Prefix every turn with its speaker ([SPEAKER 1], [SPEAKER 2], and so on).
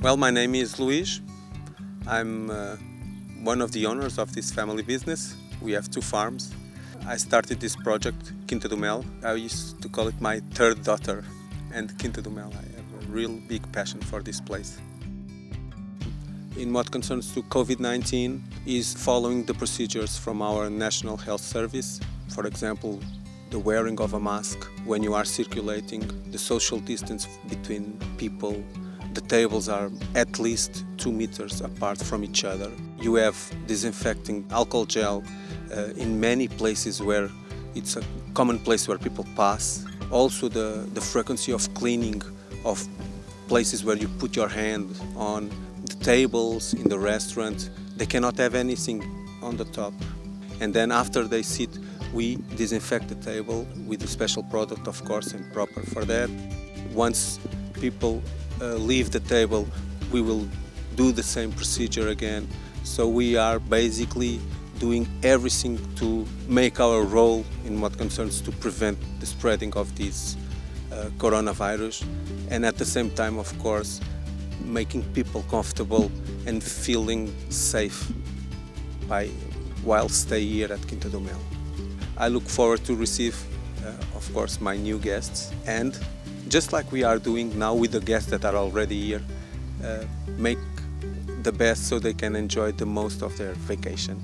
[SPEAKER 1] Well, my name is Luis. I'm uh, one of the owners of this family business. We have two farms. I started this project, Quinta do Mel. I used to call it my third daughter. And Quinta do Mel, I have a real big passion for this place. In what concerns to COVID-19 is following the procedures from our National Health Service. For example, the wearing of a mask when you are circulating, the social distance between people, the tables are at least two meters apart from each other. You have disinfecting alcohol gel uh, in many places where it's a common place where people pass. Also the, the frequency of cleaning of places where you put your hand on the tables in the restaurant. They cannot have anything on the top. And then after they sit, we disinfect the table with a special product, of course, and proper for that. Once people leave the table, we will do the same procedure again. So we are basically doing everything to make our role in what concerns to prevent the spreading of this uh, coronavirus and at the same time of course making people comfortable and feeling safe by while stay here at Quinta do Mel. I look forward to receive uh, of course my new guests and just like we are doing now with the guests that are already here, uh, make the best so they can enjoy the most of their vacation.